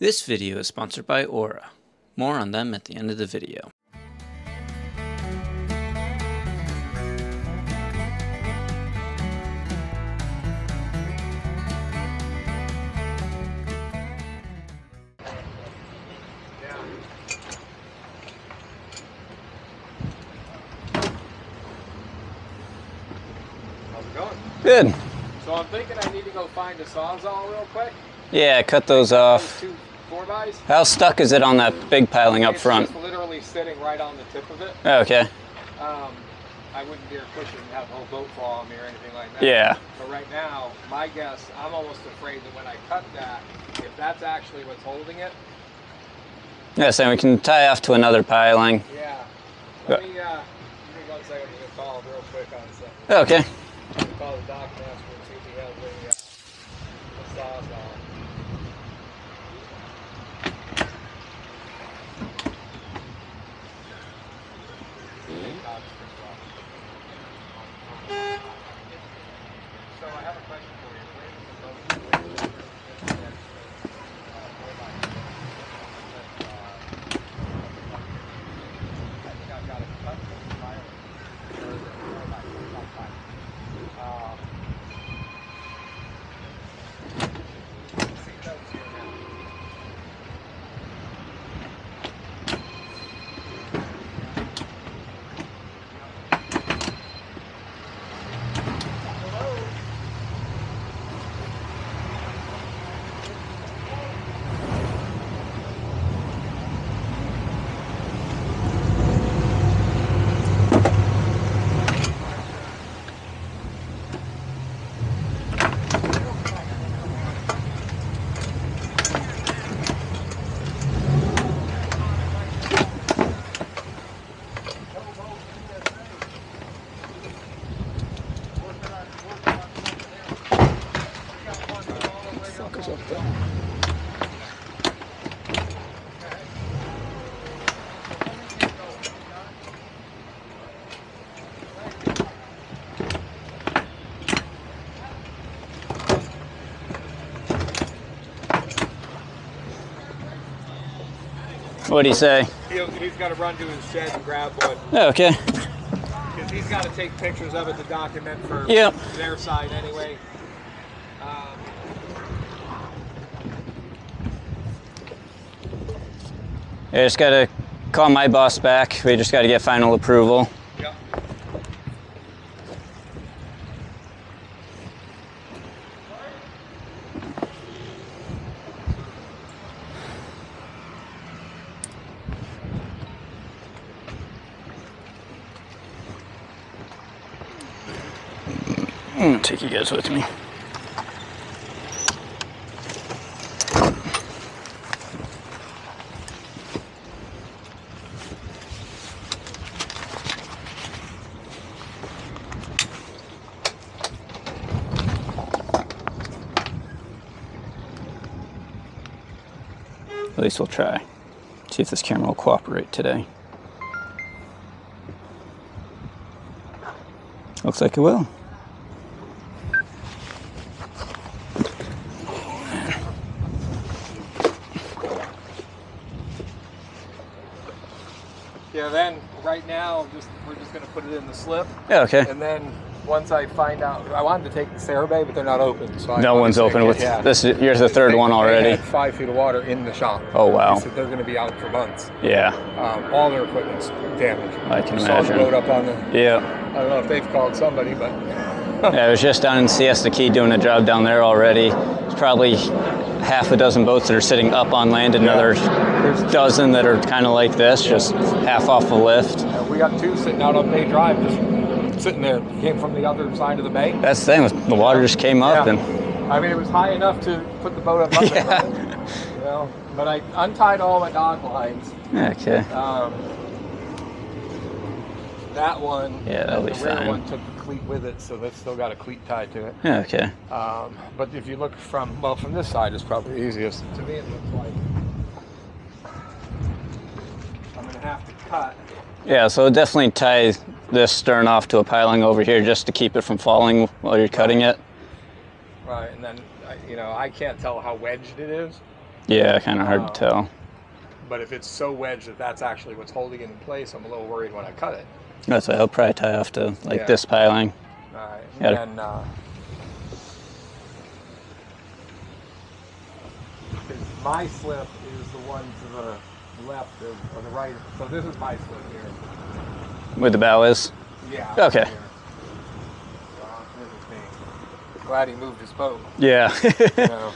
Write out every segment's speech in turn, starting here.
This video is sponsored by Aura. More on them at the end of the video. How's it going? Good. So I'm thinking I need to go find a sawzall real quick. Yeah, cut those Those off. two four bys. How stuck is it on that big piling up front? literally sitting right on the tip of it. Okay. Um, I wouldn't dare push it and have the whole boat fall on me or anything like that. Yeah. But right now, my guess, I'm almost afraid that when I cut that, if that's actually what's holding it, Yeah, so we can tie off to another piling. yeah. Let me, uh, give me one second. I'm gonna call real quick on something. Okay. Call the dock What do you say? He- He's got to run to his shed and grab one Okay. because he's got to take pictures of it to document for Yep. their side anyway. Um, I just gotta call my boss back. We just gotta get final approval. Gonna take you guys with me. At least we'll try. See if this camera will cooperate today. Looks like it will. Yeah. Then right now, just we're just gonna put it in the slip, Yeah, okay. and then once I find out, I wanted to take the Sarah but they're not open. So I No one's open with yeah. this. You're the third They- one already. five feet of water in the shop. Oh, wow. Said they're going to be out for months. Yeah, Um, all their equipment's damaged. I can Saw imagine. boat up on the. yeah. I don't know if they've called somebody, but Yeah, I was just down in Siesta Key doing a job down there already. Probably half a dozen boats that are sitting up on land, another dozen that are kind of like this, just half off the lift. uh, we got two sitting out on Bay Drive, just sitting there. Came from the other side of the bay. That's the thing, the water just came up Yeah. and I mean, it was high enough to put the boat up under. Yeah. You know, but I untied all my dock lines. okay. Um, that one. Yeah, that'll be fine. one took cleat with it, so that's still got a cleat tied to it. Yeah, okay. Um, but if you look from well, from this side is probably easiest. To me, it looks like I'm gonna have to cut. Yeah, so definitely tie this stern off to a piling over here just to keep it from falling while you're cutting it. Right, and then you know I can't tell how wedged it is. Yeah, kind of hard Oh. to tell. But if it's so wedged that that's actually what's holding it in place, I'm a little worried when I cut it. That's why I'll probably tie off to like Yeah. this piling. All right. And then, uh, my slip is the one to the left of, or the right. So this is my slip here. Where the bow is. Yeah. Okay. here. Well, this is me. Glad he moved his boat. Yeah. You know.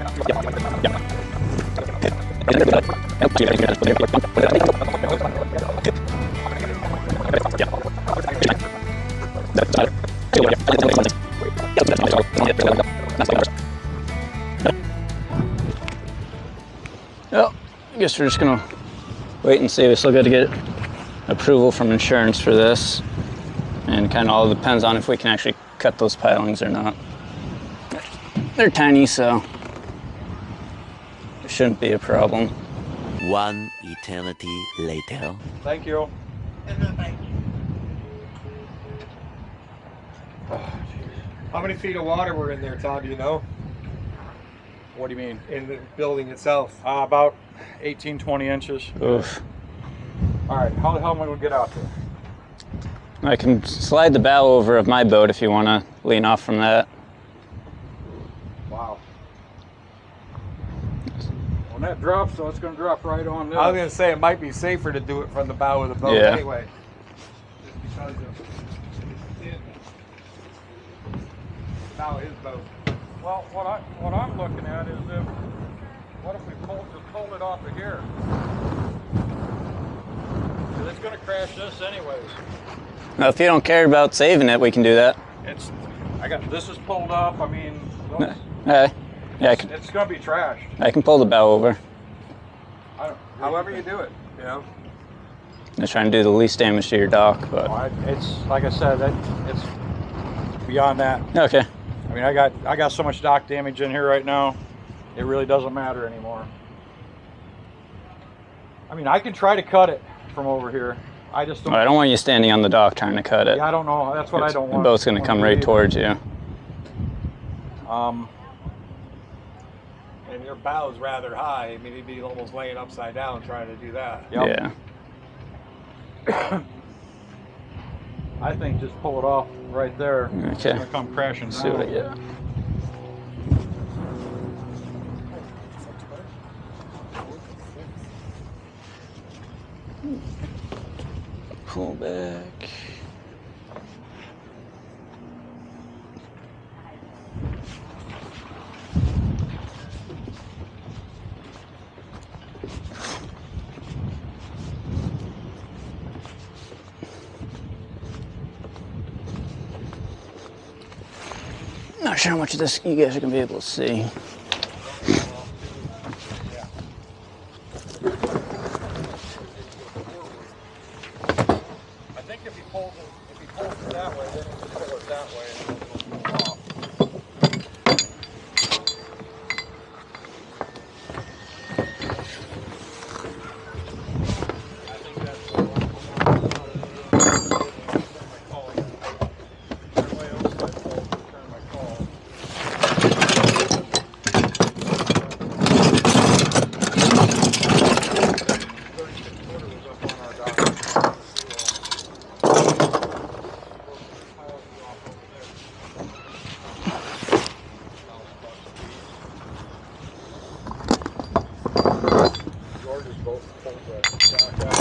Well, I guess we're just gonna wait and see. We still got to get approval from insurance for this, and kind of all depends on if we can actually cut those pilings or not. They're tiny, so it shouldn't be a problem. One eternity later. Thank you. How many feet of water were in there, Todd? Do you know? What do you mean? In the building itself? Uh, about 18, 20 inches. Oof. All right, how the hell am I gonna get out there? I can slide the bow over of my boat if you want to lean off from that. Wow. When that drops, so it's gonna drop right on this. I was gonna say it might be safer to do it from the bow of the boat Yeah. anyway. Just because of it's thin. Bow of his boat. Well, what I what I'm looking at is if what if we pull just pull it off of here? 'Cause it's gonna crash this anyways. Now, if you don't care about saving it, we can do that. It's I got this is pulled up. I mean, well, Hey, yeah, I can, it's gonna be trashed. I can pull the bow over. However you do it, you know. Trying to do the least damage to your dock, but I- It's like I said, that it's beyond that. okay. I mean, I got I got so much dock damage in here right now, it really doesn't matter anymore. I mean, I can try to cut it from over here. I just don't. I don't want you standing on the dock trying to cut it. Yeah, I don't know. That's what I don't want. The boat's gonna come right towards you. Um, And your bow's rather high. I mean, he'd be almost laying upside down trying to do that. Yep. Yeah. I think just pull it off right there. Okay. gonna come crashing See what I get. Pull back. Sure how much of this you guys are gonna be able to see. I think if he pulls it, if he pulls it that way, then he can pull it that way and it'll move off. I think that's what Turn my outside pole, turn my call. Both pulled the dock out.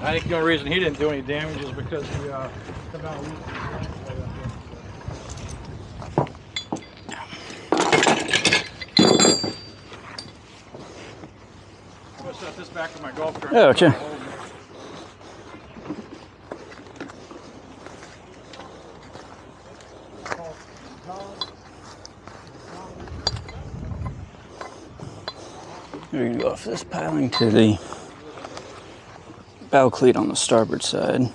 I think the only reason he didn't do any damage is because he uh, come down and used the fence way up here. I'm gonna set this back with my golf cart. Yeah, okay. We're gonna go off this piling to the bow cleat on the starboard side.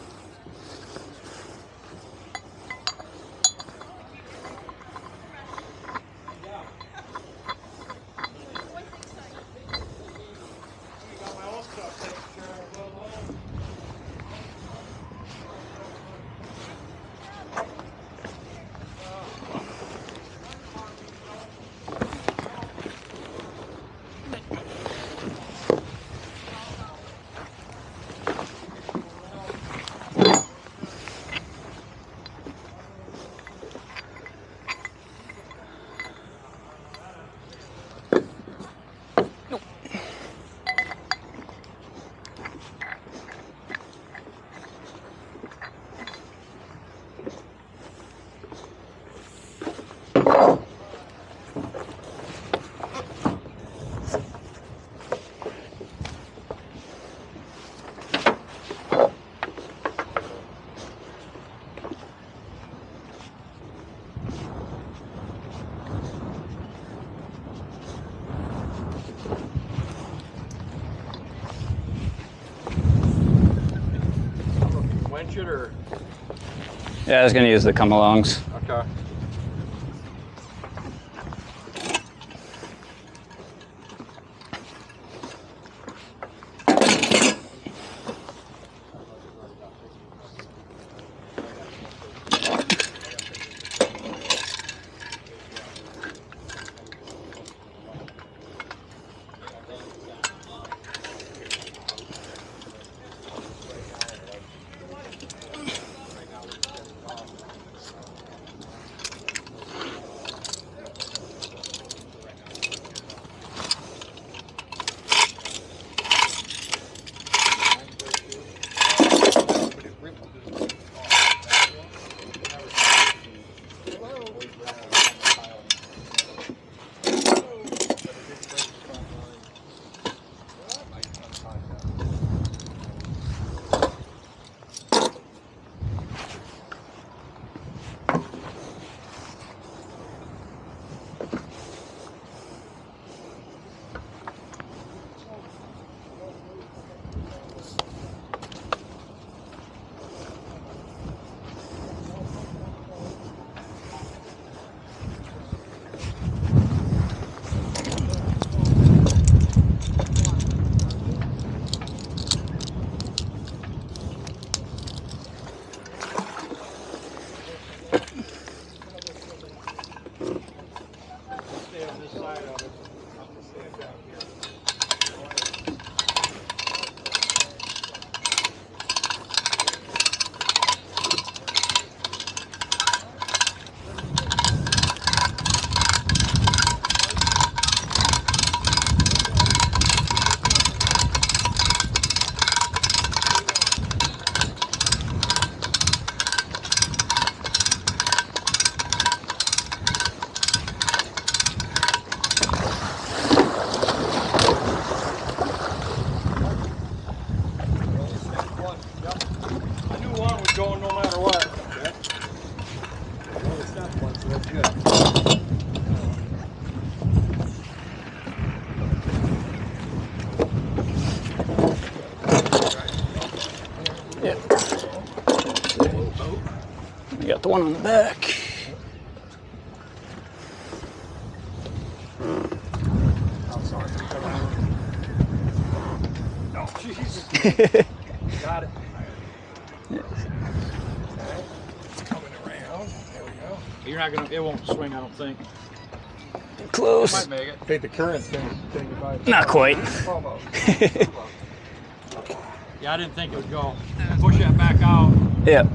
It or? Yeah, I was gonna use the come alongs. Okay. Stand down here. One, yep. I knew one was going no matter what. Okay. Well, it's not one, so that's good. Yeah. You got the one on the back. I'm sorry. Oh, Jesus. Got it. Coming around. There we go. You're not gonna. It won't swing. I don't think. Close. Might make it. I think the current's gonna take it by. Not quite. Almost. Yeah, I didn't think it would go. Push that back out. Yep.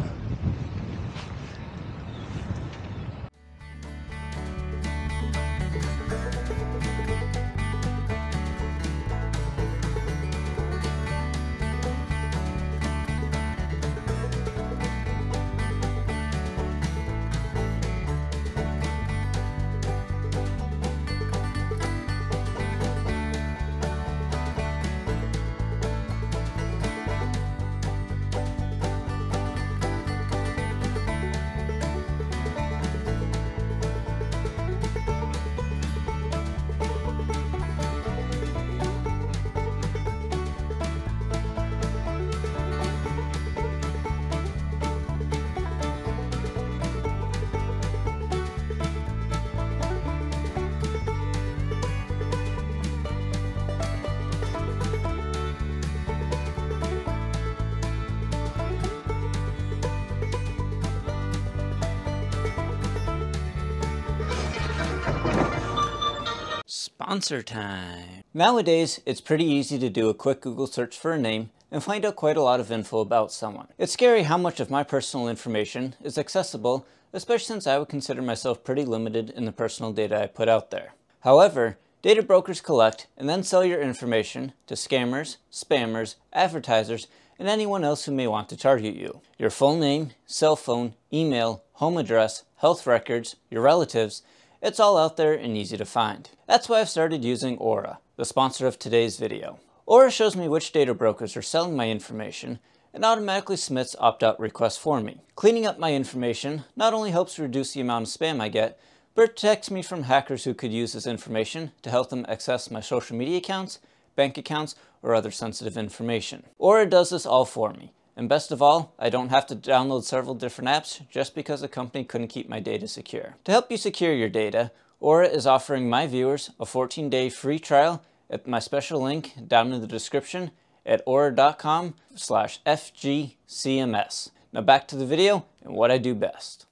Sponsor time. Nowadays, it's pretty easy to do a quick Google search for a name and find out quite a lot of info about someone. It's scary how much of my personal information is accessible, especially since I would consider myself pretty limited in the personal data I put out there. However, data brokers collect and then sell your information to scammers, spammers, advertisers, and anyone else who may want to target you. Your full name, cell phone, email, home address, health records, your relatives, it's all out there and easy to find. That's why I've started using Aura, the sponsor of today's video. Aura shows me which data brokers are selling my information and automatically submits opt-out requests for me. Cleaning up my information not only helps reduce the amount of spam I get, but protects me from hackers who could use this information to help them access my social media accounts, bank accounts, or other sensitive information. Aura does this all for me, And best of all, I don't have to download several different apps just because the company couldn't keep my data secure. To help you secure your data, Aura is offering my viewers a 14-day free trial at my special link down in the description at aura.com slash fgcms. Now back to the video and what I do best.